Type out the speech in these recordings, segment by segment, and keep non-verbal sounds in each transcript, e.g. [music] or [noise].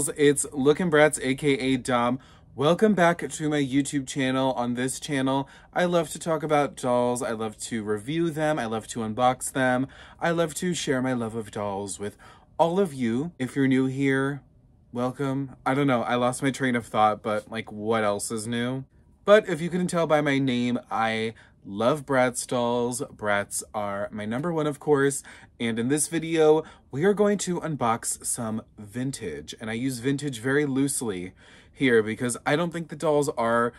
dolls, it's Lookin' Bratz aka Dom. Welcome back to my YouTube channel. On this channel, I love to talk about dolls. I love to review them. I love to unbox them. I love to share my love of dolls with all of you. If you're new here, welcome. I don't know, I lost my train of thought, but like what else is new? But if you couldn't tell by my name, I love Bratz dolls. Bratz are my number one, of course. And in this video, we are going to unbox some vintage. And I use vintage very loosely here because I don't think the dolls are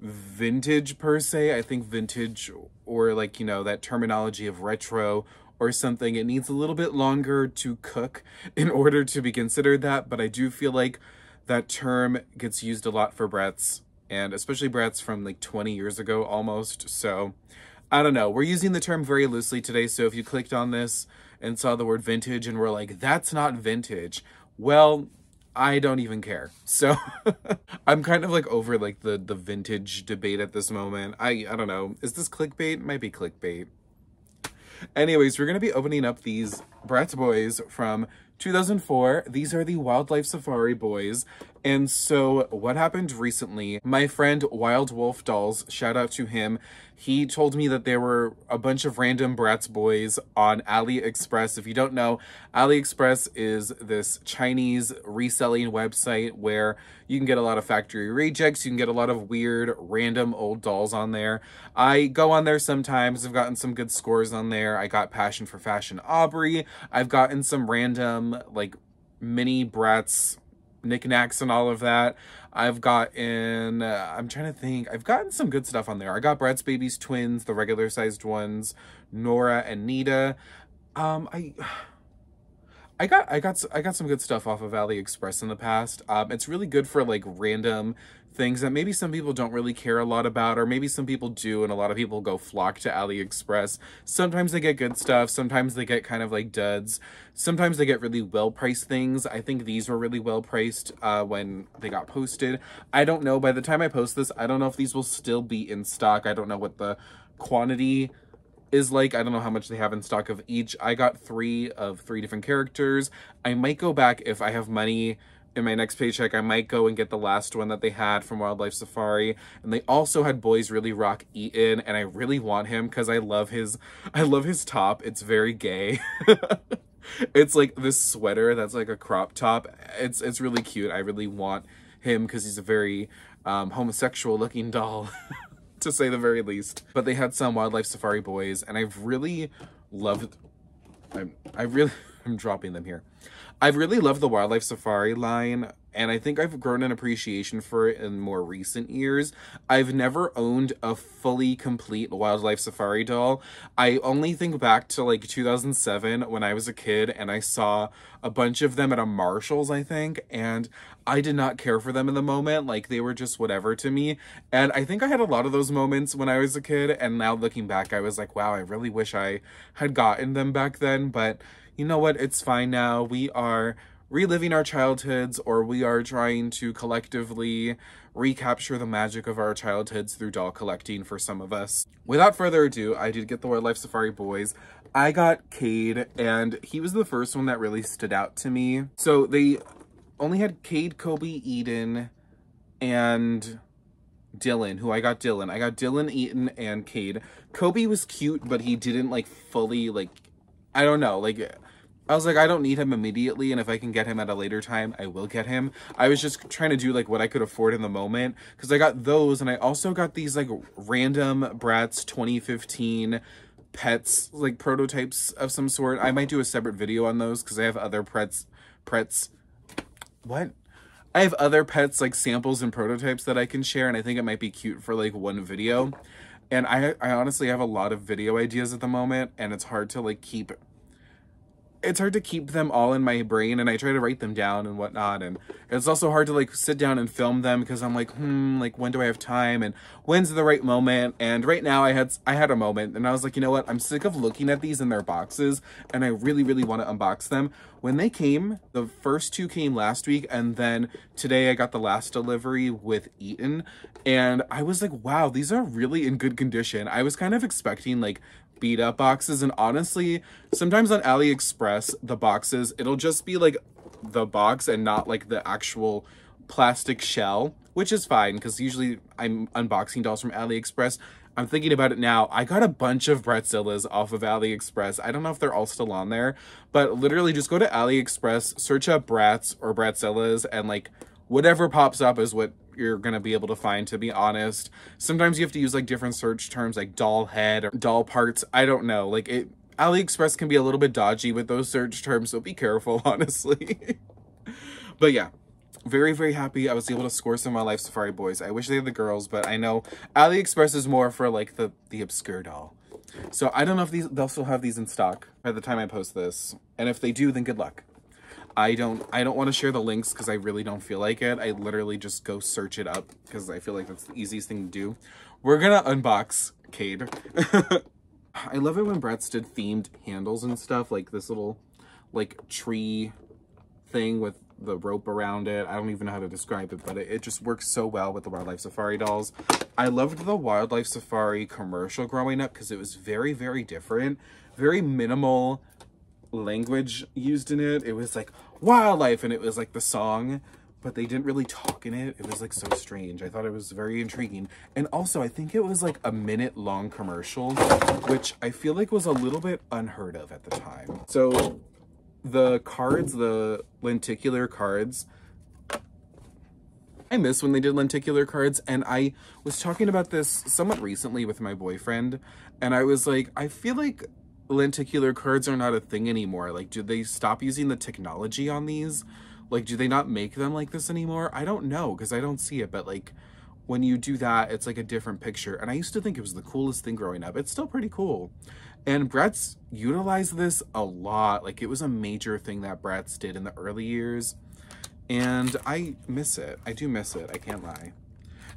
vintage per se. I think vintage or like, you know, that terminology of retro or something, it needs a little bit longer to cook [laughs] in order to be considered that. But I do feel like that term gets used a lot for Bratz and especially Bratz from like 20 years ago almost. So I don't know. We're using the term very loosely today. So if you clicked on this and saw the word vintage and were like, that's not vintage, well, I don't even care. So [laughs] I'm kind of like over like the, the vintage debate at this moment. I, I don't know. Is this clickbait? It might be clickbait. Anyways, we're going to be opening up these Bratz Boyz from 2004. These are the Wildlife Safari Boys. And so what happened recently, my friend Wild Wolf Dolls, shout out to him, he told me that there were a bunch of random Bratz boys on AliExpress. If you don't know, AliExpress is this Chinese reselling website where you can get a lot of factory rejects. You can get a lot of weird, random old dolls on there. I go on there sometimes. I've gotten some good scores on there. I got Passion for Fashion Aubrey. I've gotten some random, like, mini Bratz knickknacks and all of that. I've gotten, uh, I'm trying to think, I've gotten some good stuff on there. I got Bratz Babyz twins, the regular sized ones, Nora and Nita. Um, I, I got, I got, I got some good stuff off of AliExpress in the past. Um, it's really good for like random things that maybe some people don't really care a lot about, or maybe some people do, and a lot of people go flock to AliExpress. Sometimes they get good stuff, sometimes they get kind of like duds, sometimes they get really well-priced things. I think these were really well-priced uh, when they got posted. I don't know, by the time I post this, I don't know if these will still be in stock. I don't know what the quantity is like. I don't know how much they have in stock of each. I got three of three different characters. I might go back if I have money in my next paycheck, I might go and get the last one that they had from Wildlife Safari. And they also had Boys Really Rock Eitan, and I really want him because I love his I love his top. It's very gay. [laughs] it's like this sweater that's like a crop top. It's it's really cute. I really want him because he's a very um, homosexual looking doll. [laughs] to say the very least. But they had some Wildlife Safari boys, and I've really loved. I'm, I really, [laughs] I'm dropping them here. I've really loved the Wildlife Safari line, and I think I've grown an appreciation for it in more recent years. I've never owned a fully complete Wildlife Safari doll. I only think back to like 2007 when I was a kid and I saw a bunch of them at a Marshall's, I think, and I did not care for them in the moment. Like, they were just whatever to me. And I think I had a lot of those moments when I was a kid, and now looking back, I was like, wow, I really wish I had gotten them back then, but you know what, it's fine now. We are reliving our childhoods or we are trying to collectively recapture the magic of our childhoods through doll collecting for some of us. Without further ado, I did get the Wildlife Safari Boys. I got Cade and he was the first one that really stood out to me. So they only had Cade, Kobe, Eitan, and Dylan, who I got Dylan. I got Dylan, Eitan, and Cade. Kobe was cute, but he didn't like fully like, I don't know, like I was like, I don't need him immediately, and if I can get him at a later time, I will get him. I was just trying to do like what I could afford in the moment, because I got those, and I also got these like random Bratz 2015 pets, like prototypes of some sort. I might do a separate video on those, because I have other pets, pets, what? I have other pets like samples and prototypes that I can share, and I think it might be cute for like one video. And I, I honestly have a lot of video ideas at the moment, and it's hard to like keep it's hard to keep them all in my brain and I try to write them down and whatnot and it's also hard to like sit down and film them because I'm like hmm like when do I have time and when's the right moment? And right now I had I had a moment and I was like you know what? I'm sick of looking at these in their boxes and I really really want to unbox them. When they came the first two came last week and then today I got the last delivery with Eitan and I was like wow these are really in good condition. I was kind of expecting like beat up boxes and honestly sometimes on AliExpress the boxes it'll just be like the box and not like the actual plastic shell, which is fine because usually I'm unboxing dolls from AliExpress. I'm thinking about it now. I got a bunch of Bratzillaz off of AliExpress. I don't know if they're all still on there, but literally just go to AliExpress, search up Bratz or Bratzillaz, and like whatever pops up is what you're gonna be able to find, to be honest. Sometimes you have to use like different search terms like doll head or doll parts. I don't know. Like it, AliExpress can be a little bit dodgy with those search terms, so be careful, [laughs] honestly. but yeah, very, very happy I was able to score some of my Life Safari boys. I wish they had the girls, but I know AliExpress is more for like the, the obscure doll. So I don't know if these they'll still have these in stock by the time I post this. And if they do, then good luck. I don't I don't want to share the links because I really don't feel like it. I literally just go search it up because I feel like that's the easiest thing to do. We're gonna unbox Cade. [laughs] I love it when Bratz did themed handles and stuff, like this little like tree thing with the rope around it. I don't even know how to describe it, but it, it, just works so well with the Wildlife Safari dolls. I loved the Wildlife Safari commercial growing up because it was very, very different. Very minimal language used in it. It was like wildlife and it was like the song, but they didn't really talk in it. It was like so strange. I thought it was very intriguing. And also I think it was like a minute long commercial, which I feel like was a little bit unheard of at the time. So the cards, the lenticular cards, I miss when they did lenticular cards. And I was talking about this somewhat recently with my boyfriend. And I was like, I feel like lenticular cards are not a thing anymore. Like, do they stop using the technology on these? Like, do they not make them like this anymore? I don't know because I don't see it. But like, when you do that, it's like a different picture. And I used to think it was the coolest thing growing up. It's still pretty cool. And Bratz utilized this a lot. Like it was a major thing that Bratz did in the early years. And I miss it. I do miss it. I can't lie.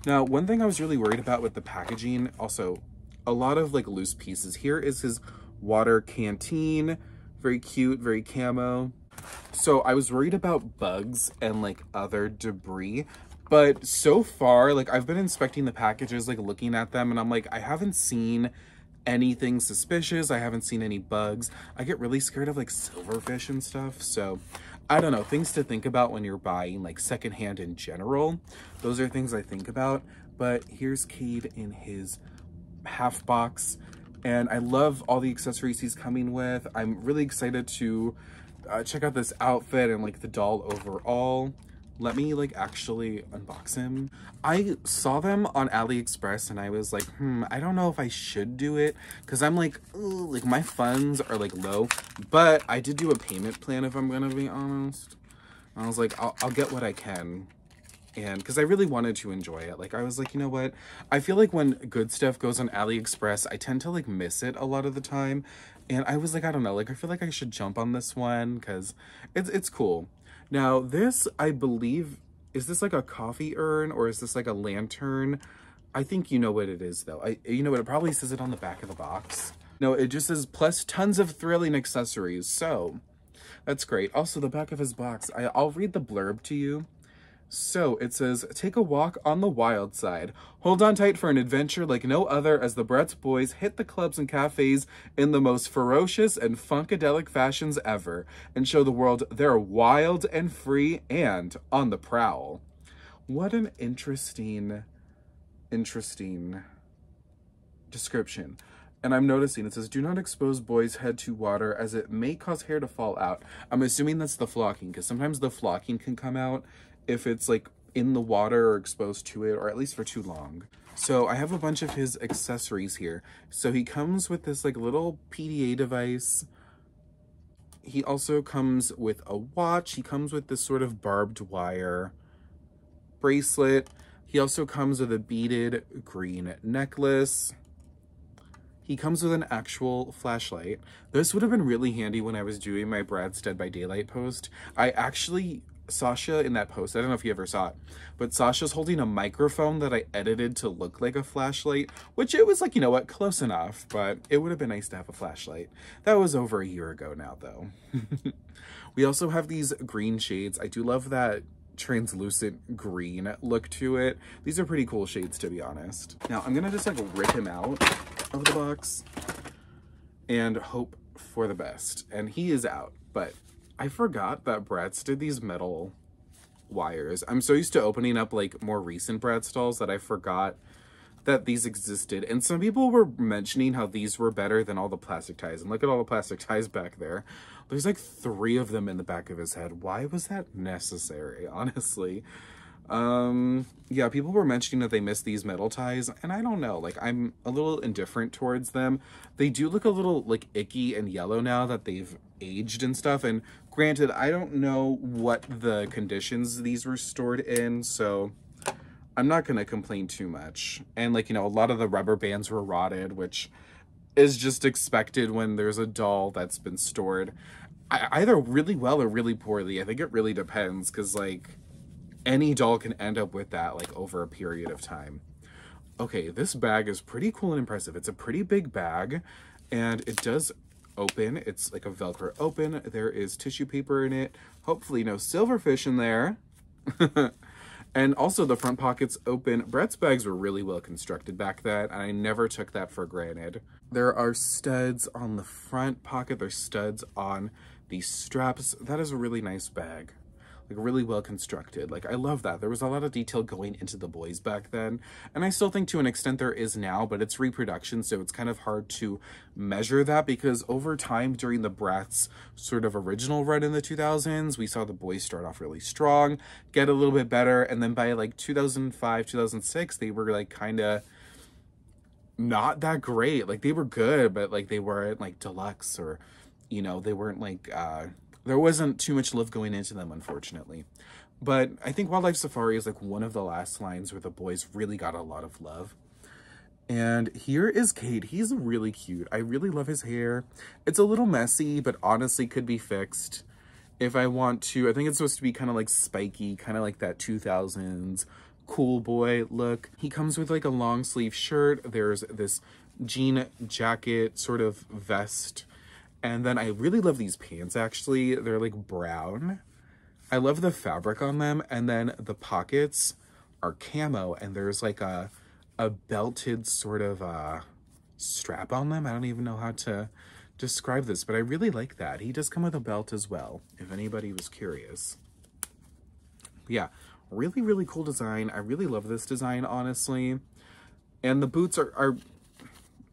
Now, one thing I was really worried about with the packaging, also a lot of like loose pieces. Here is his water canteen. Very cute, very camo. So I was worried about bugs and like other debris, but so far, like I've been inspecting the packages, like looking at them and I'm like, I haven't seen anything suspicious. I haven't seen any bugs. I get really scared of like silverfish and stuff. So I don't know, things to think about when you're buying like secondhand in general. Those are things I think about. But here's Cade in his half box. And I love all the accessories he's coming with. I'm really excited to uh, check out this outfit and like the doll overall let me like actually unbox him. I saw them on AliExpress and I was like, hmm, I don't know if I should do it because I'm like, like my funds are like low, but I did do a payment plan if I'm gonna be honest. I was like, I'll, I'll get what I can. And because I really wanted to enjoy it. Like, I was like, you know what? I feel like when good stuff goes on AliExpress, I tend to like miss it a lot of the time. And I was like, I don't know, like, I feel like I should jump on this one because it's, it's cool. Now this, I believe, is this like a coffee urn or is this like a lantern? I think you know what it is though. I, you know what, it probably says it on the back of the box. No, it just says plus tons of thrilling accessories. So that's great. Also the back of his box, I, I'll read the blurb to you. So it says, take a walk on the wild side. Hold on tight for an adventure like no other as the Bratz boys hit the clubs and cafes in the most ferocious and funkadelic fashions ever and show the world they're wild and free and on the prowl. What an interesting, interesting description. And I'm noticing it says, do not expose boy's head to water as it may cause hair to fall out. I'm assuming that's the flocking because sometimes the flocking can come out if it's like in the water or exposed to it, or at least for too long. So I have a bunch of his accessories here. So he comes with this like little PDA device. He also comes with a watch. He comes with this sort of barbed wire bracelet. He also comes with a beaded green necklace. He comes with an actual flashlight. This would have been really handy when I was doing my Bratz Dead by Daylight post. I actually Sasha in that post, I don't know if you ever saw it, but Sasha's holding a microphone that I edited to look like a flashlight, which it was like, you know what, close enough, but it would have been nice to have a flashlight. That was over a year ago now, though. [laughs] we also have these green shades. I do love that translucent green look to it. These are pretty cool shades, to be honest. Now, I'm gonna just like rip him out of the box and hope for the best. And he is out, but I forgot that Bratz did these metal wires. I'm so used to opening up like more recent Bratz dolls that I forgot that these existed. And some people were mentioning how these were better than all the plastic ties. And look at all the plastic ties back there. There's like three of them in the back of his head. Why was that necessary, [laughs] honestly? Um, yeah, people were mentioning that they miss these metal ties, and I don't know, like, I'm a little indifferent towards them. They do look a little, like, icky and yellow now that they've aged and stuff, and granted, I don't know what the conditions these were stored in, so I'm not gonna complain too much. And, like, you know, a lot of the rubber bands were rotted, which is just expected when there's a doll that's been stored either really well or really poorly. I think it really depends, because, like, any doll can end up with that like over a period of time. Okay, this bag is pretty cool and impressive. It's a pretty big bag and it does open. It's like a Velcro open. There is tissue paper in it. Hopefully no silverfish in there. [laughs] and also the front pockets open. Bratz bags were really well constructed back then and I never took that for granted. There are studs on the front pocket. There's studs on the straps. That is a really nice bag like really well constructed. Like I love that. There was a lot of detail going into the boys back then. And I still think to an extent there is now, but it's reproduction. So it's kind of hard to measure that because over time during the Bratz sort of original run in the 2000s, we saw the boys start off really strong, get a little bit better. And then by like 2005, 2006, they were like kind of not that great. Like they were good, but like they weren't like deluxe or, you know, they weren't like, uh, there wasn't too much love going into them, unfortunately. But I think Wildlife Safari is like one of the last lines where the boys really got a lot of love. And here is Cade. He's really cute. I really love his hair. It's a little messy, but honestly could be fixed if I want to. I think it's supposed to be kind of like spiky, kind of like that 2000s cool boy look. He comes with like a long sleeve shirt. There's this jean jacket sort of vest and then I really love these pants, actually. They're like brown. I love the fabric on them. And then the pockets are camo. And there's like a, a belted sort of uh, strap on them. I don't even know how to describe this, but I really like that. He does come with a belt as well, if anybody was curious. But yeah, really, really cool design. I really love this design, honestly. And the boots are, are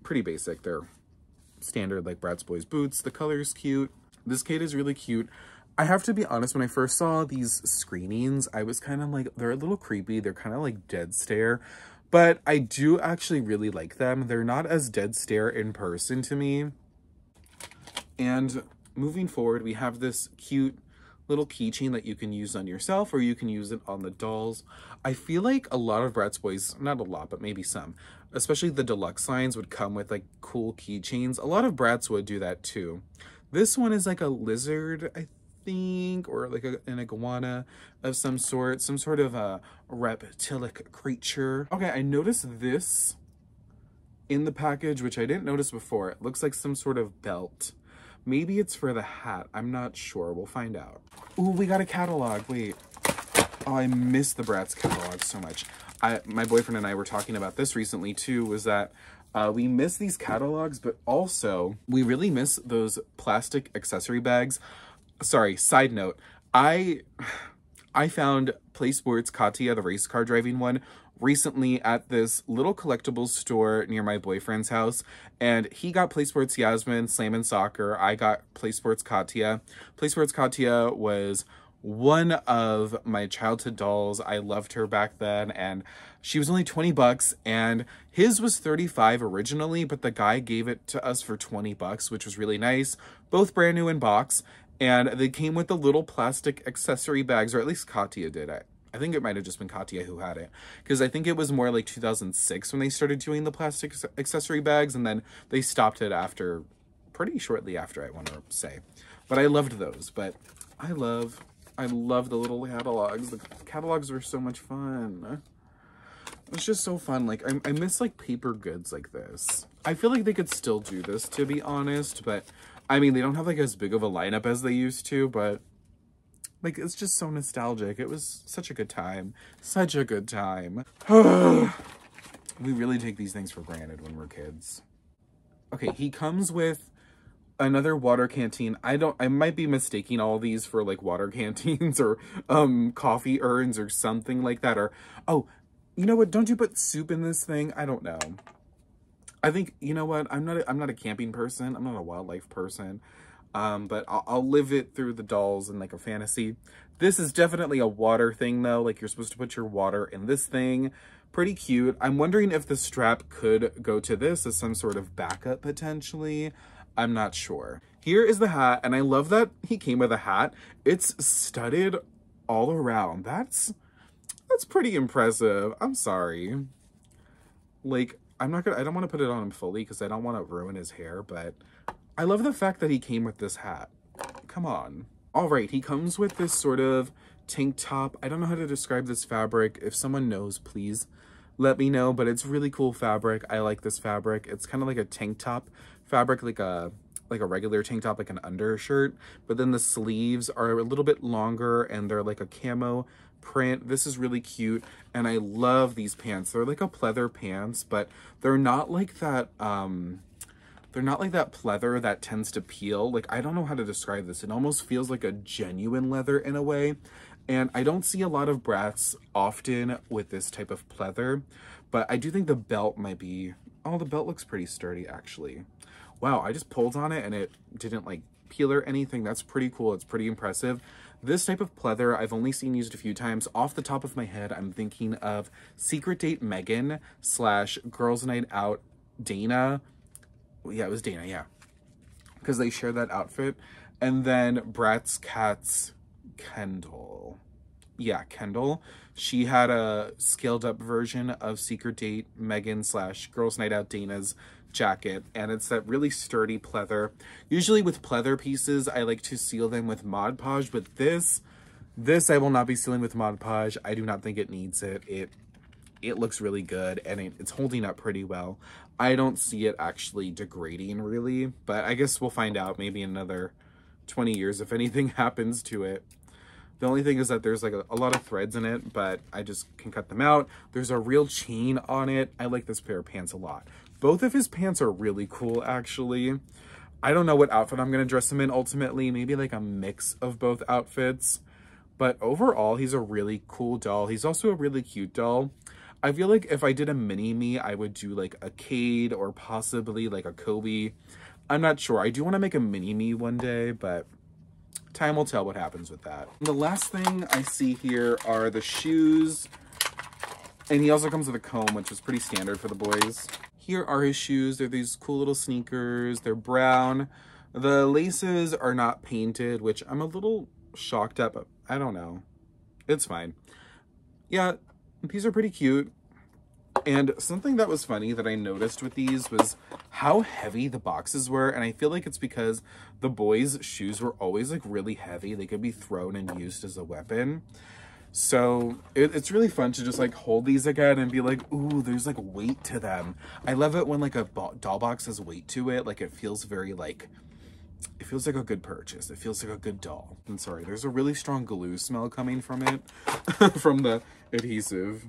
pretty basic. They're standard like Bratz Boyz boots. The color is cute. This Cade is really cute. I have to be honest, when I first saw these screenings, I was kind of like, they're a little creepy. They're kind of like dead stare, but I do actually really like them. They're not as dead stare in person to me. And moving forward, we have this cute little keychain that you can use on yourself or you can use it on the dolls. I feel like a lot of Bratz Boyz, not a lot, but maybe some, especially the deluxe lines would come with like cool keychains. A lot of Bratz would do that too. This one is like a lizard, I think, or like a, an iguana of some sort, some sort of a reptilic creature. Okay, I noticed this in the package, which I didn't notice before. It looks like some sort of belt. Maybe it's for the hat. I'm not sure. We'll find out. Ooh, we got a catalog. Wait. Oh, I miss the Bratz catalog so much. I, my boyfriend and I were talking about this recently too, was that uh, we miss these catalogs, but also we really miss those plastic accessory bags. Sorry, side note. I I found Play Sportz Katia, the race car driving one, recently at this little collectibles store near my boyfriend's house and he got Play Sportz Yasmin, Slam and Soccer. I got Play Sportz Katia. Play Sportz Katia was one of my childhood dolls. I loved her back then and she was only 20 bucks and his was 35 originally, but the guy gave it to us for 20 bucks, which was really nice. Both brand new in box and they came with the little plastic accessory bags, or at least Katia did. I, I think it might have just been Katia who had it because I think it was more like 2006 when they started doing the plastic accessory bags and then they stopped it after pretty shortly after I want to say. But I loved those. But I love I love the little catalogs. The catalogs were so much fun. It's just so fun. Like, I, I miss, like, paper goods like this. I feel like they could still do this, to be honest. But, I mean, they don't have, like, as big of a lineup as they used to. But, like, it's just so nostalgic. It was such a good time. Such a good time. [sighs] we really take these things for granted when we're kids. Okay, he comes with another water canteen. I don't, I might be mistaking all these for like water [laughs] canteens or um coffee urns or something like that. Or, oh, you know what? Don't you put soup in this thing? I don't know. I think, you know what? I'm not, a, I'm not a camping person. I'm not a wildlife person. Um, but I'll, I'll live it through the dolls and like a fantasy. This is definitely a water thing though. Like you're supposed to put your water in this thing. Pretty cute. I'm wondering if the strap could go to this as some sort of backup potentially. I'm not sure. Here is the hat, and I love that he came with a hat. It's studded all around. That's, that's pretty impressive. I'm sorry. Like, I'm not gonna, I don't want to put it on him fully because I don't want to ruin his hair, but I love the fact that he came with this hat. Come on. All right, he comes with this sort of tank top. I don't know how to describe this fabric. If someone knows, please let me know, but it's really cool fabric. I like this fabric. It's kind of like a tank top fabric, like a like a regular tank top, like an undershirt, but then the sleeves are a little bit longer and they're like a camo print. This is really cute, and I love these pants. They're like a pleather pants, but they're not like that, um, they're not like that pleather that tends to peel. Like, I don't know how to describe this. It almost feels like a genuine leather in a way. And I don't see a lot of Bratz often with this type of pleather, but I do think the belt might be, oh, the belt looks pretty sturdy actually. Wow, I just pulled on it and it didn't like peel or anything. That's pretty cool. It's pretty impressive. This type of pleather I've only seen used a few times. Off the top of my head, I'm thinking of Secret Date Meygan slash Girls Night Out Dana yeah, it was Dana, yeah. Because they share that outfit. And then Bratz Catz Kendall. Yeah, Kendall. She had a scaled up version of Secret Date Meygan slash Girls Night Out Dana's jacket. And it's that really sturdy pleather. Usually with pleather pieces, I like to seal them with Mod Podge. But this, this I will not be sealing with Mod Podge. I do not think it needs it. It it looks really good and it, it's holding up pretty well. I don't see it actually degrading really, but I guess we'll find out maybe another 20 years if [laughs] anything happens to it. The only thing is that there's like a, a, lot of threads in it, but I just can cut them out. There's a real chain on it. I like this pair of pants a lot. Both of his pants are really cool, actually. I don't know what outfit I'm going to dress him in ultimately. Maybe like a mix of both outfits. But overall, he's a really cool doll. He's also a really cute doll. I feel like if I did a mini-me, I would do like a Cade or possibly like a Kobe. I'm not sure. I do want to make a mini-me one day, but time will tell what happens with that. The last thing I see here are the shoes. And he also comes with a comb, which is pretty standard for the boys. Here are his shoes. They're these cool little sneakers. They're brown. The laces are not painted, which I'm a little shocked at, but I don't know. It's fine. Yeah, these are pretty cute. And something that was funny that I noticed with these was how heavy the boxes were. And I feel like it's because the boys' shoes were always like really heavy. They could be thrown and used as a weapon. So it, it's really fun to just like hold these again and be like, ooh, there's like weight to them. I love it when like a doll box has weight to it. Like it feels very like, it feels like a good purchase. It feels like a good doll. I'm sorry, there's a really strong glue smell coming from it, [laughs] from the adhesive.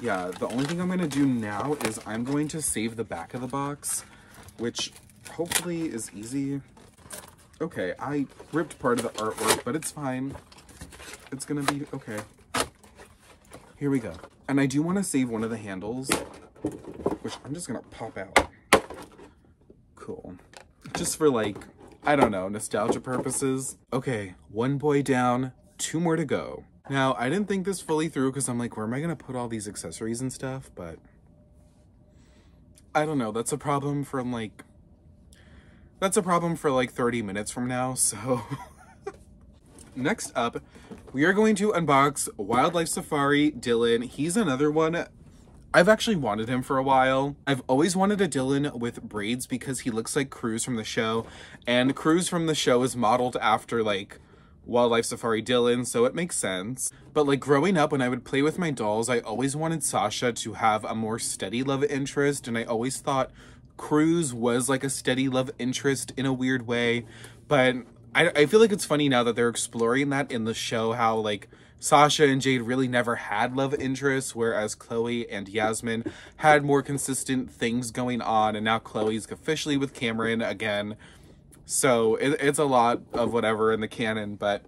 Yeah, the only thing I'm gonna do now is I'm going to save the back of the box, which hopefully is easy. Okay, I ripped part of the artwork, but it's fine. It's gonna be okay. Here we go. And I do want to save one of the handles, which I'm just gonna pop out. Cool. Just for like, I don't know, nostalgia purposes. Okay, one boy down, two more to go. Now, I didn't think this fully through because I'm like, where am I to put all these accessories and stuff? But I don't know. That's a problem from like, that's a problem for like 30 minutes from now. [laughs] So next up, we are going to unbox Wildlife Safari Dylan. He's another one. I've actually wanted him for a while. I've always wanted a Dylan with braids because he looks like Cruz from the show. And Cruz from the show is modeled after like Wildlife Safari Dylan, so it makes sense. But like growing up, when I would play with my dolls, I always wanted Sasha to have a more steady love interest, and I always thought Cruz was like a steady love interest in a weird way. But I, I feel like it's funny now that they're exploring that in the show, how like Sasha and Jade really never had love interests, whereas Cloe and Yasmin had more consistent things going on, and now Cloe's officially with Cameron again. So it, it's a lot of whatever in the canon, but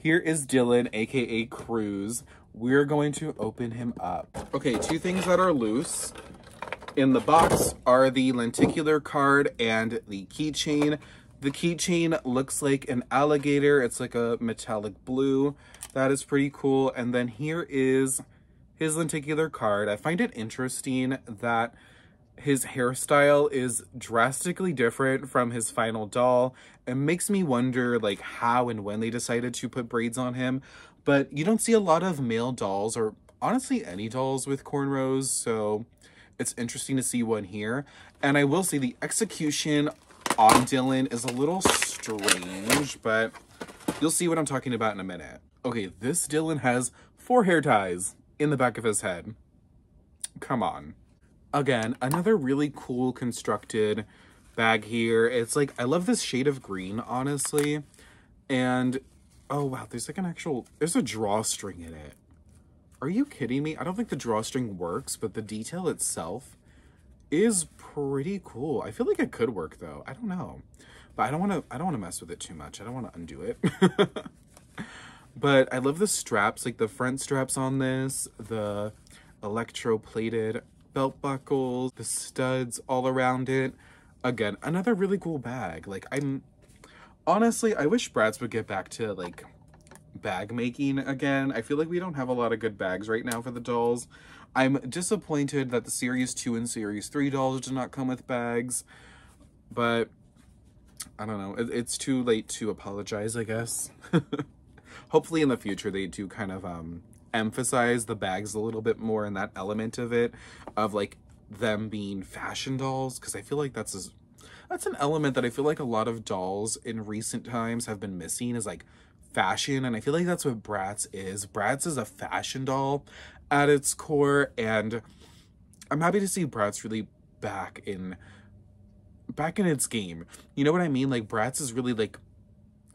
here is Dylan, aka Cruz. We're going to open him up. Okay, two things that are loose in the box are the lenticular card and the keychain. The keychain looks like an alligator. It's like a metallic blue. That is pretty cool. And then here is his lenticular card. I find it interesting that his hairstyle is drastically different from his final doll. It makes me wonder like how and when they decided to put braids on him. But you don't see a lot of male dolls or honestly any dolls with cornrows. So it's interesting to see one here. And I will say the execution on Dylan is a little strange, but you'll see what I'm talking about in a minute. Okay, this Dylan has four hair ties in the back of his head. Come on. Again, another really cool constructed bag here. It's like, I love this shade of green, honestly. And, oh wow, there's like an actual, there's a drawstring in it. Are you kidding me? I don't think the drawstring works, but the detail itself is pretty cool. I feel like it could work though. I don't know. But I don't want to I don't want to mess with it too much. I don't want to undo it. [laughs] but I love the straps, like the front straps on this, the electro-plated belt buckles, the studs all around it. Again, another really cool bag. Like I'm honestly, I wish Bratz would get back to like bag making again. I feel like we don't have a lot of good bags right now for the dolls. I'm disappointed that the Series 2 and Series 3 dolls do not come with bags, but I don't know. It, it's too late to apologize, I guess. [laughs] Hopefully in the future they do kind of um, emphasize the bags a little bit more in that element of it, of like them being fashion dolls, because I feel like that's that's an element that I feel like a lot of dolls in recent times have been missing is like fashion and I feel like that's what Bratz is. Bratz is a fashion doll at its core and I'm happy to see Bratz really back in back in its game. You know what I mean? Like Bratz is really like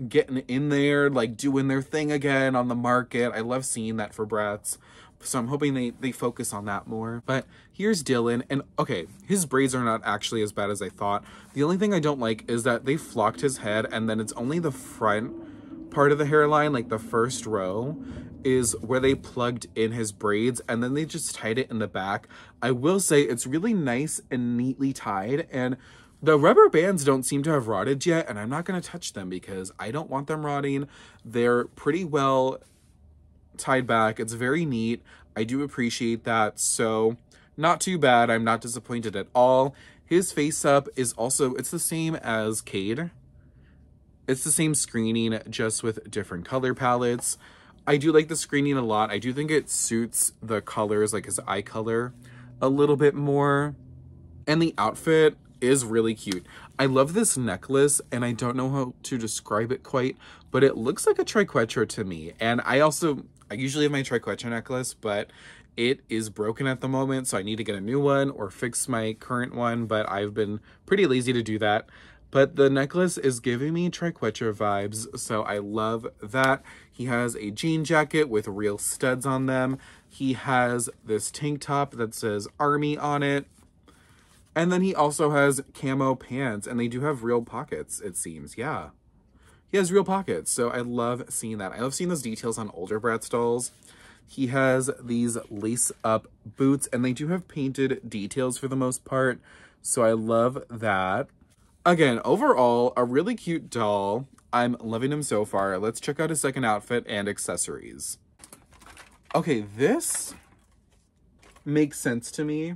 getting in there, like doing their thing again on the market. I love seeing that for Bratz. So I'm hoping they, they focus on that more. But here's Dylan. And okay, his braids are not actually as bad as I thought. The only thing I don't like is that they flocked his head and then it's only the front part of the hairline, like the first row, is where they plugged in his braids and then they just tied it in the back. I will say it's really nice and neatly tied and the rubber bands don't seem to have rotted yet and I'm not going to touch them because I don't want them rotting. They're pretty well tied back. It's very neat. I do appreciate that. So not too bad. I'm not disappointed at all. His face up is also, it's the same as Cade. It's the same screening, just with different color palettes. I do like the screening a lot. I do think it suits the colors, like his eye color, a little bit more. And the outfit is really cute. I love this necklace, and I don't know how to describe it quite, but it looks like a triquetra to me. And I also, I usually have my triquetra necklace, but it is broken at the moment, so I need to get a new one or fix my current one, but I've been pretty lazy to do that. But the necklace is giving me Triquetra vibes, so I love that. He has a jean jacket with real studs on them. He has this tank top that says Army on it. And then he also has camo pants, and they do have real pockets, it seems. Yeah. He has real pockets, so I love seeing that. I love seeing those details on older Bratz dolls. He has these lace-up boots, and they do have painted details for the most part, so I love that. Again, overall, a really cute doll. I'm loving him so far. Let's check out his second outfit and accessories. Okay, this makes sense to me.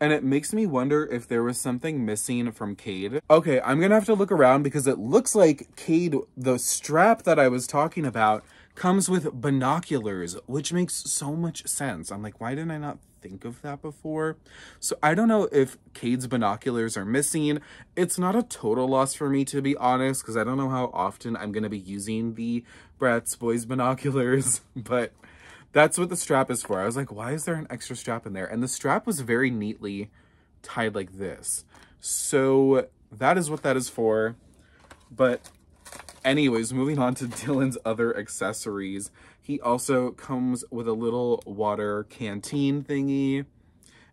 And it makes me wonder if there was something missing from Cade. Okay, I'm gonna have to look around because it looks like Cade, the strap that I was talking about, comes with binoculars, which makes so much sense. I'm like, why didn't I not think of that before? So I don't know if Cade's binoculars are missing. It's not a total loss for me, to be honest, because I don't know how often I'm going to be using the Bratz Boyz binoculars, [laughs] but that's what the strap is for. I was like, why is there an extra strap in there? And the strap was very neatly tied like this. So that is what that is for. But anyways, moving on to [laughs] Dylan's other accessories. He also comes with a little water canteen thingy.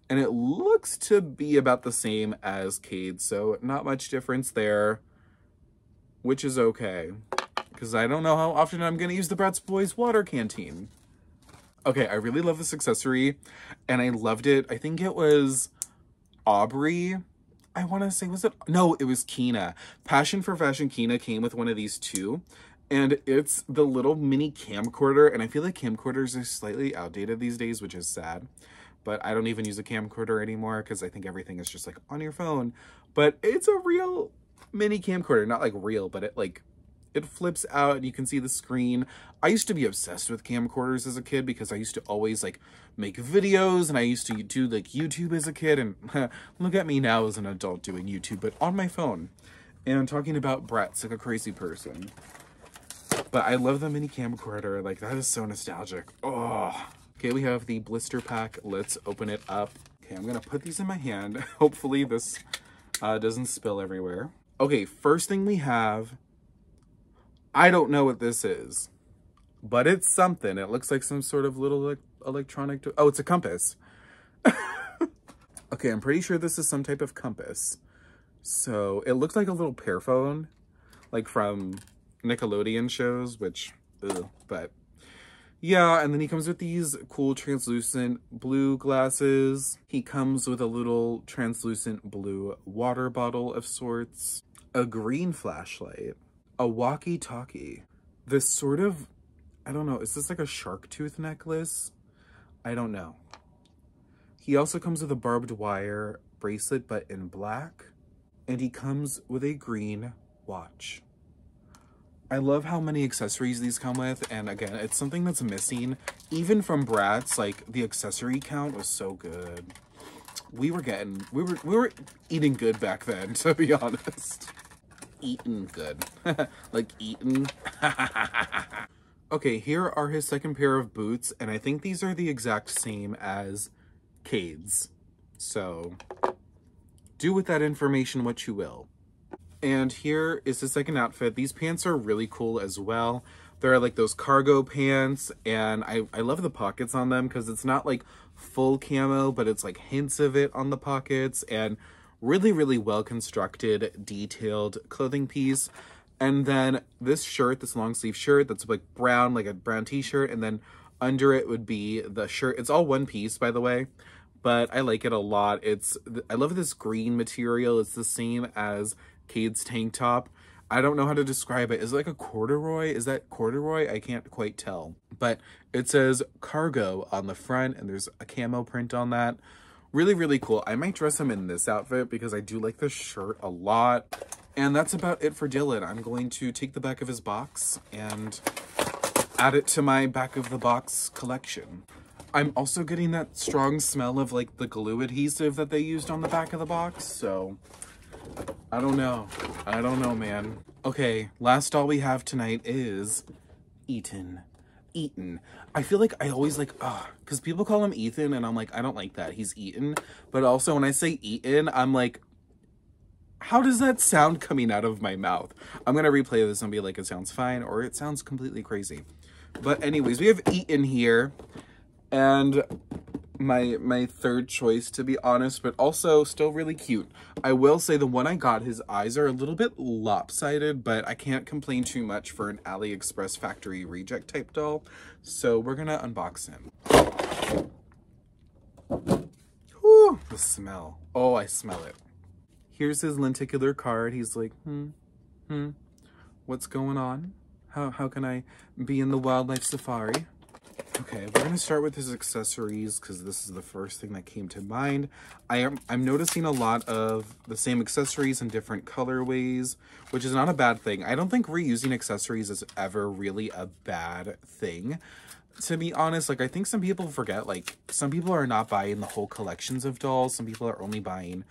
And it looks to be about the same as Cade, so not much difference there, which is okay. Because I don't know how often I'm going to use the Bratz Boyz water canteen. Okay, I really love this accessory, and I loved it. I think it was Aubrey I want to say, was it? No, it was Kina. Passion for Fashion Kina came with one of these too. And it's the little mini camcorder. And I feel like camcorders are slightly outdated these days, which is sad. But I don't even use a camcorder anymore because I think everything is just like on your phone. But it's a real mini camcorder. Not like real, but it like it flips out and you can see the screen. I used to be obsessed with camcorders as a kid because I used to always like make videos and I used to do like YouTube as a kid and [laughs] look at me now as an adult doing YouTube, but on my phone. And talking about Bratz like a crazy person. But I love the mini camcorder. Like that is so nostalgic. Oh. Okay, we have the blister pack. Let's open it up. Okay, I'm gonna put these in my hand. [laughs] Hopefully this uh, doesn't spill everywhere. Okay, first thing we have I don't know what this is, but it's something. It looks like some sort of little like, electronic, oh, it's a compass. [laughs] okay, I'm pretty sure this is some type of compass. So it looks like a little pear phone, like from Nickelodeon shows, which, ugh, but yeah, and then he comes with these cool translucent blue glasses. He comes with a little translucent blue water bottle of sorts, a green flashlight, a walkie-talkie. This sort of, I don't know, is this like a shark tooth necklace? I don't know. He also comes with a barbed wire bracelet, but in black. And he comes with a green watch. I love how many accessories these come with. And again, it's something that's missing. Even from Bratz, like the accessory count was so good. We were getting, we were, we were eating good back then, [laughs] to be honest Eating good. [laughs] like eating. [laughs] okay, here are his second pair of boots, and I think these are the exact same as Cade's. So do with that information what you will. And here is the second outfit. These pants are really cool as well. They're like those cargo pants, and I, I love the pockets on them because it's not like full camo, but it's like hints of it on the pockets, and really, really well constructed, detailed clothing piece. And then this shirt, this long sleeve shirt that's like brown, like a brown t-shirt. And then under it would be the shirt. It's all one piece, by the way, but I like it a lot. It's, I love this green material. It's the same as Cade's tank top. I don't know how to describe it. Is it like a corduroy? Is that corduroy? I can't quite tell. But it says cargo on the front and there's a camo print on that. Really, really cool. I might dress him in this outfit because I do like this shirt a lot. And that's about it for Dylan. I'm going to take the back of his box and add it to my back of the box collection. I'm also getting that strong smell of like the glue adhesive that they used on the back of the box. So I don't know. I don't know, man. Okay, last doll we have tonight is Ethan. Eitan. I feel like I always like, ah, because people call him Ethan, and I'm like, I don't like that. He's Eitan. But also, when I say Eitan, I'm like, how does that sound coming out of my mouth? I'm going to replay this and be like, it sounds fine, or it sounds completely crazy. But anyways, we have Eitan here, and my my third choice to be honest but also still really cute. I will say the one i got his eyes are a little bit lopsided but i can't complain too much for an aliexpress factory reject type doll. So we're gonna unbox him. Whew, the smell. Oh i smell it. Here's his lenticular card. He's like hmm hmm what's going on? How, how can i be in the wildlife safari Okay, we're gonna start with his accessories because this is the first thing that came to mind. I am I'm noticing a lot of the same accessories in different colorways, which is not a bad thing. I don't think reusing accessories is ever really a bad thing. To be honest, like I think some people forget, like some people are not buying the whole collections of dolls. Some people are only buying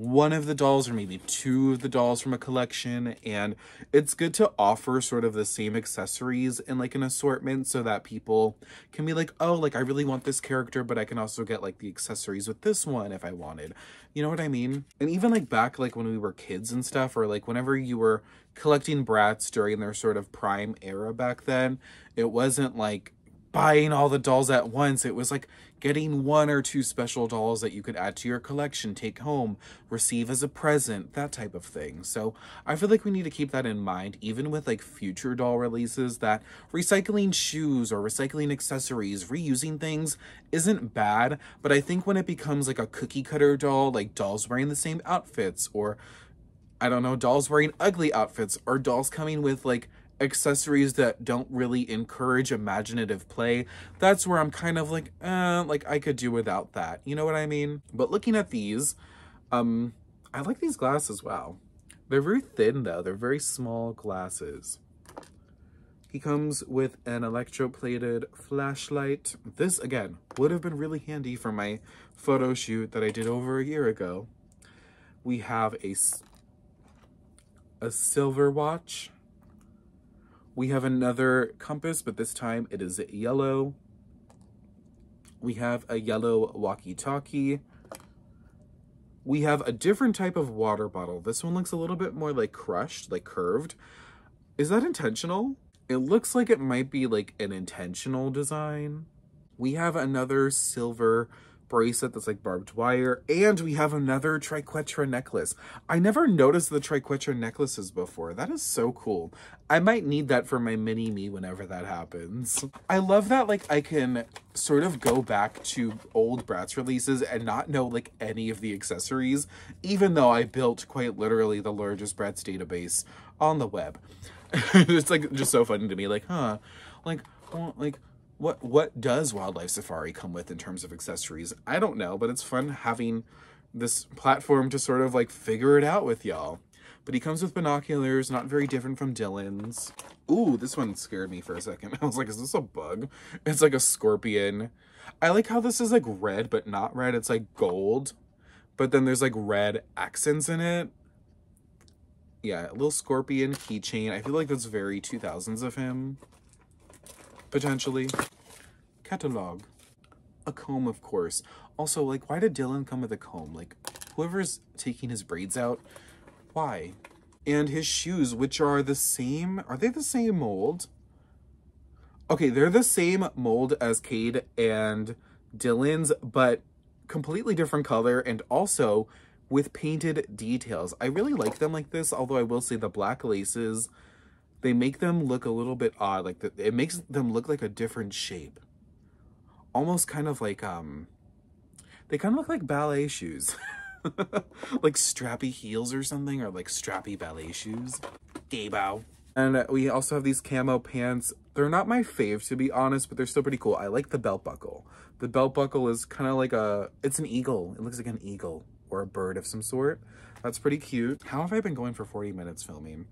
one of the dolls or maybe two of the dolls from a collection and it's good to offer sort of the same accessories in like an assortment so that people can be like oh like i really want this character but i can also get like the accessories with this one if i wanted. You know what i mean? And even like back like when we were kids and stuff or like whenever you were collecting Bratz during their sort of prime era back then it wasn't like buying all the dolls at once. It was like getting one or two special dolls that you could add to your collection, take home, receive as a present, that type of thing. So I feel like we need to keep that in mind, even with like future doll releases, that recycling shoes or recycling accessories, reusing things isn't bad. But I think when it becomes like a cookie cutter doll, like dolls wearing the same outfits or I don't know, dolls wearing ugly outfits or dolls coming with like accessories that don't really encourage imaginative play, that's where I'm kind of like, eh, like I could do without that. You know what I mean? But looking at these, um, I like these glasses. Wow. They're very thin though. They're very small glasses. He comes with an electroplated flashlight. This, again, would have been really handy for my photo shoot that I did over a year ago. We have a, a silver watch we have another compass, but this time it is yellow. We have a yellow walkie-talkie. We have a different type of water bottle. This one looks a little bit more like crushed, like curved. Is that intentional? It looks like it might be like an intentional design. We have another silver bracelet that's like barbed wire. And we have another triquetra necklace. I never noticed the triquetra necklaces before. That is so cool. I might need that for my mini me whenever that happens. I love that like I can sort of go back to old Bratz releases and not know like any of the accessories, even though I built quite literally the largest Bratz database on the web. [laughs] it's like just so funny to me like, huh, like, well, like what what does Wild Life Safari come with in terms of accessories? I don't know, but it's fun having this platform to sort of like figure it out with y'all. But he comes with binoculars, not very different from Dylan's. Ooh, this one scared me for a second. [laughs] I was like, is this a bug? It's like a scorpion. I like how this is like red, but not red. It's like gold. But then there's like red accents in it. Yeah, a little scorpion keychain. I feel like that's very 2000s of him potentially. Catalog. A comb, of course. Also, like, why did Dylan come with a comb? Like, whoever's taking his braids out, why? And his shoes, which are the same, are they the same mold? Okay, they're the same mold as Cade and Dylan's, but completely different color and also with painted details. I really like them like this, although I will say the black laces they make them look a little bit odd. Like the, it makes them look like a different shape. Almost kind of like, um, they kind of look like ballet shoes. [laughs] like strappy heels or something, or like strappy ballet shoes. Gay bow. And we also have these camo pants. They're not my fave, to be honest, but they're still pretty cool. I like the belt buckle. The belt buckle is kind of like a, it's an eagle. It looks like an eagle or a bird of some sort. That's pretty cute. How have I been going for 40 minutes filming?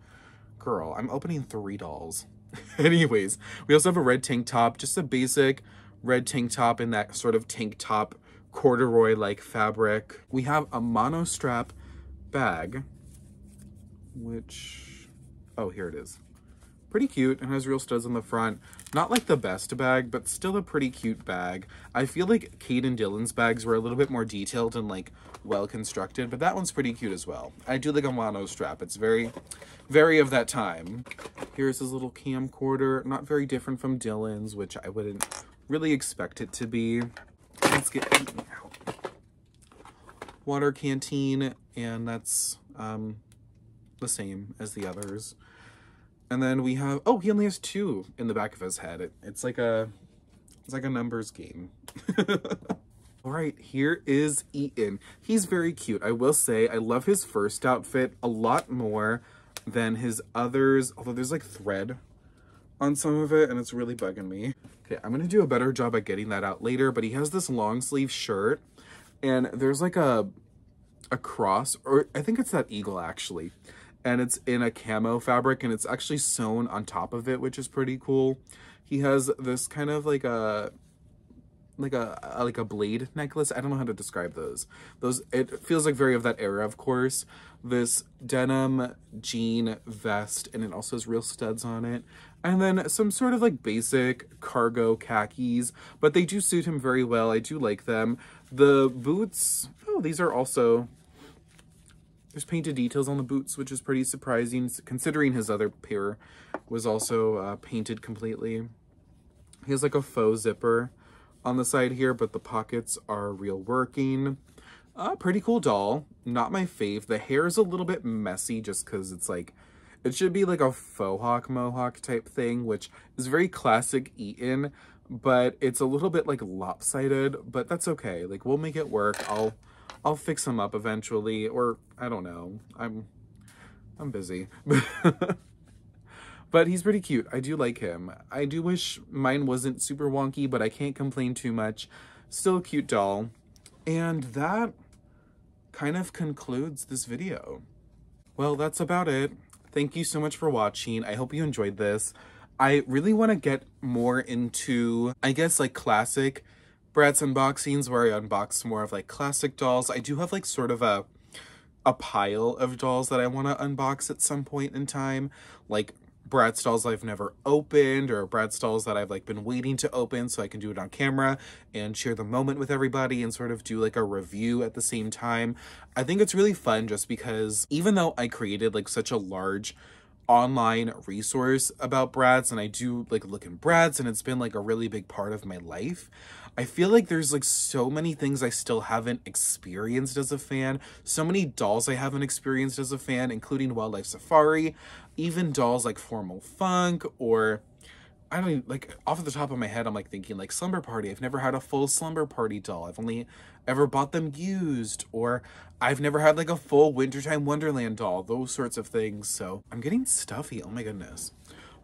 Girl, I'm opening three dolls. [laughs] Anyways, we also have a red tank top, just a basic red tank top in that sort of tank top corduroy-like fabric. We have a mono strap bag, which, oh, here it is. Pretty cute and has real studs on the front. Not like the best bag, but still a pretty cute bag. I feel like Cade and Dylan's bags were a little bit more detailed and like well constructed, but that one's pretty cute as well. I do like a mono strap. It's very, very of that time. Here's his little camcorder. Not very different from Dylan's, which I wouldn't really expect it to be. Let's get out. Water canteen, and that's um, the same as the others. And then we have, oh, he only has two in the back of his head. It, it's like a, it's like a numbers game. [laughs] All right, here is Eitan. He's very cute. I will say I love his first outfit a lot more than his others, although there's like thread on some of it and it's really bugging me. Okay, I'm gonna do a better job at getting that out later, but he has this long sleeve shirt and there's like a, a cross, or I think it's that eagle actually and it's in a camo fabric and it's actually sewn on top of it, which is pretty cool. He has this kind of like a like a, like a blade necklace. I don't know how to describe those. Those it feels like very of that era, of course. This denim jean vest, and it also has real studs on it. And then some sort of like basic cargo khakis, but they do suit him very well. I do like them. The boots, oh, these are also there's painted details on the boots, which is pretty surprising, considering his other pair was also uh, painted completely. He has like a faux zipper on the side here, but the pockets are real working. Uh, pretty cool doll. Not my fave. The hair is a little bit messy just because it's like, it should be like a faux hawk mohawk type thing, which is very classic Eitan, but it's a little bit like lopsided, but that's okay. Like we'll make it work. I'll, I'll fix him up eventually, or I don't know. I'm, I'm busy. [laughs] but he's pretty cute. I do like him. I do wish mine wasn't super wonky, but I can't complain too much. Still a cute doll. And that kind of concludes this video. Well, that's about it. Thank you so much for watching. I hope you enjoyed this. I really want to get more into, I guess, like classic Bratz unboxings where I unbox more of like classic dolls. I do have like sort of a a pile of dolls that I want to unbox at some point in time. Like Bratz dolls I've never opened or Bratz dolls that I've like been waiting to open so I can do it on camera and share the moment with everybody and sort of do like a review at the same time. I think it's really fun just because even though I created like such a large online resource about Bratz and I do like Lookin' Bratz and it's been like a really big part of my life. I feel like there's like so many things I still haven't experienced as a fan, so many dolls I haven't experienced as a fan, including Wild Life Safari, even dolls like Formal Funk or I don't even, like off of the top of my head I'm like thinking like Slumber Party. I've never had a full Slumber Party doll. I've only ever bought them used or I've never had like a full Wintertime Wonderland doll, those sorts of things. So I'm getting stuffy. Oh my goodness.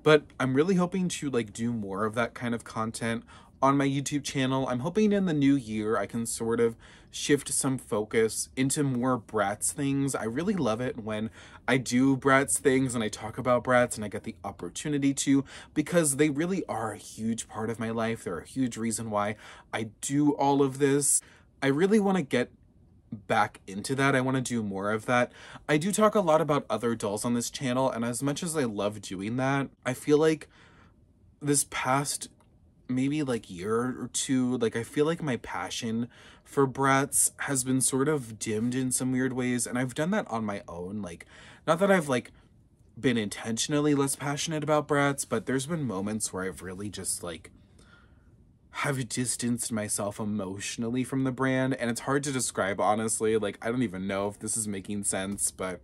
But I'm really hoping to like do more of that kind of content on my YouTube channel. I'm hoping in the new year I can sort of shift some focus into more Bratz things. I really love it when I do Bratz things and I talk about Bratz and I get the opportunity to because they really are a huge part of my life. They're a huge reason why I do all of this. I really want to get back into that. I want to do more of that. I do talk a lot about other dolls on this channel and as much as I love doing that, I feel like this past maybe like year or two, like I feel like my passion for Bratz has been sort of dimmed in some weird ways. And I've done that on my own. Like, not that I've like been intentionally less passionate about Bratz, but there's been moments where I've really just like have distanced myself emotionally from the brand. And it's hard to describe, honestly. Like, I don't even know if this is making sense, but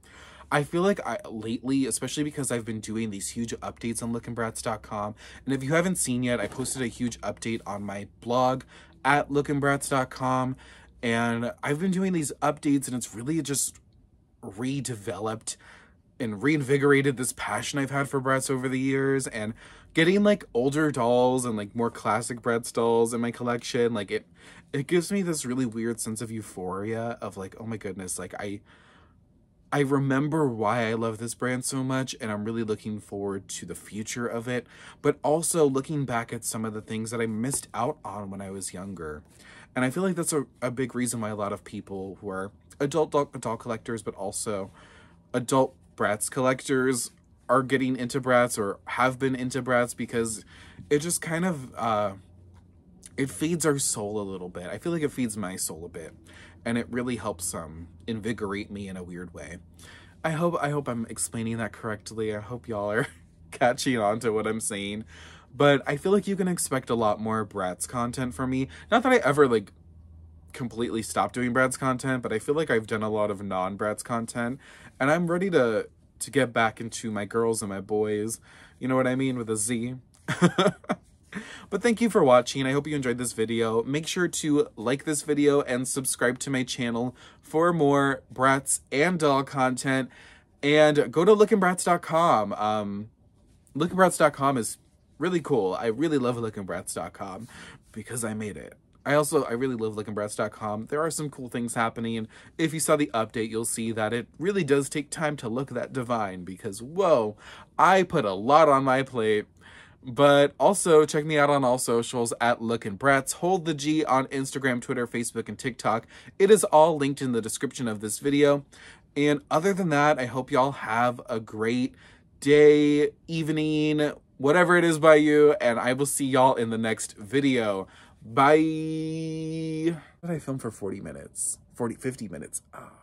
I feel like I lately, especially because I've been doing these huge updates on lookinbratz.com. And if you haven't seen yet, I posted a huge update on my blog at lookinbratz.com. And I've been doing these updates and it's really just redeveloped and reinvigorated this passion I've had for Bratz over the years and getting like older dolls and like more classic Bratz dolls in my collection like it it gives me this really weird sense of euphoria of like oh my goodness like I I remember why I love this brand so much and I'm really looking forward to the future of it, but also looking back at some of the things that I missed out on when I was younger. And I feel like that's a, a big reason why a lot of people who are adult doll, doll collectors, but also adult Bratz collectors are getting into Bratz or have been into Bratz because it just kind of, uh, it feeds our soul a little bit. I feel like it feeds my soul a bit and it really helps um invigorate me in a weird way. I hope I hope I'm explaining that correctly. I hope y'all are [laughs] catching on to what I'm saying. But I feel like you can expect a lot more Bratz content from me. Not that I ever like completely stopped doing Bratz content, but I feel like I've done a lot of non-Bratz content and I'm ready to to get back into my girls and my boys. You know what I mean with a Z. [laughs] But thank you for watching. I hope you enjoyed this video. Make sure to like this video and subscribe to my channel for more Bratz and doll content. And go to lookinbratz.com. Um, is really cool. I really love lookinbratz.com because I made it. I also, I really love lookinbratz.com. There are some cool things happening, and if you saw the update, you'll see that it really does take time to look that divine, because, whoa, I put a lot on my plate. But also check me out on all socials at Lookin' Bratz. Hold the G on Instagram, Twitter, Facebook, and TikTok. It is all linked in the description of this video. And other than that, I hope y'all have a great day, evening, whatever it is by you. And I will see y'all in the next video. Bye. What did I film for 40 minutes? 40, 50 minutes. Oh.